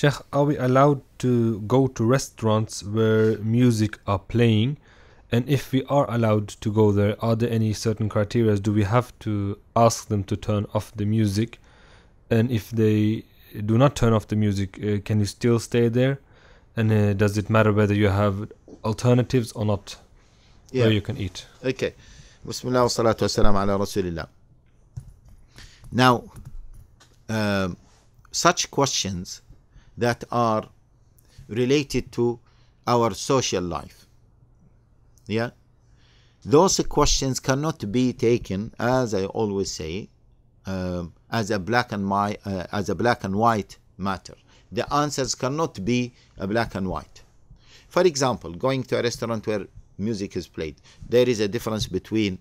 Sheikh, are we allowed to go to restaurants where music are playing? And if we are allowed to go there, are there any certain criteria? Do we have to ask them to turn off the music? And if they do not turn off the music, uh, can you still stay there? And uh, does it matter whether you have alternatives or not Yeah. where you can eat? Okay. Bismillah wa salatu wa salam ala Rasulillah. Now, um, such questions that are related to our social life, yeah, those questions cannot be taken, as I always say, um, as a black and white, uh, as a black and white matter. The answers cannot be a black and white. For example, going to a restaurant where music is played, there is a difference between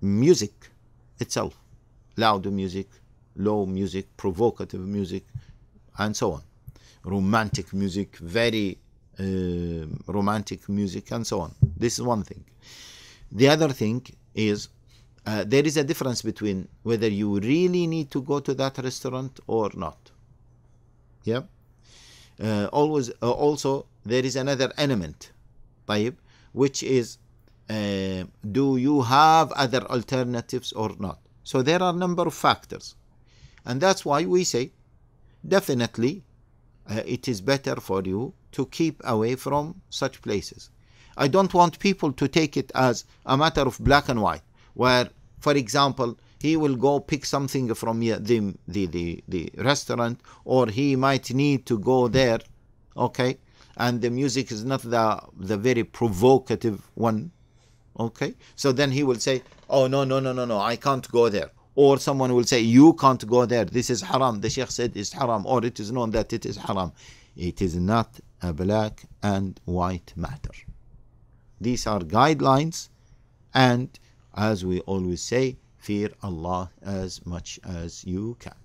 music itself, loud music, low music, provocative music, and so on Romantic music, very uh, romantic music, and so on. This is one thing. The other thing is uh, there is a difference between whether you really need to go to that restaurant or not. Yeah. Uh, always, uh, also, there is another element, طيب, which is uh, do you have other alternatives or not? So there are a number of factors, and that's why we say definitely uh, it is better for you to keep away from such places. I don't want people to take it as a matter of black and white, where, for example, he will go pick something from the, the, the, the, restaurant, or he might need to go there, okay, and the music is not the, the very provocative one, okay, so then he will say, oh, no, no, no, no, no, I can't go there. Or someone will say, You can't go there. This is haram. The Sheikh said it's haram, or it is known that it is haram. It is not a black and white matter. These are guidelines, and as we always say, fear Allah as much as you can.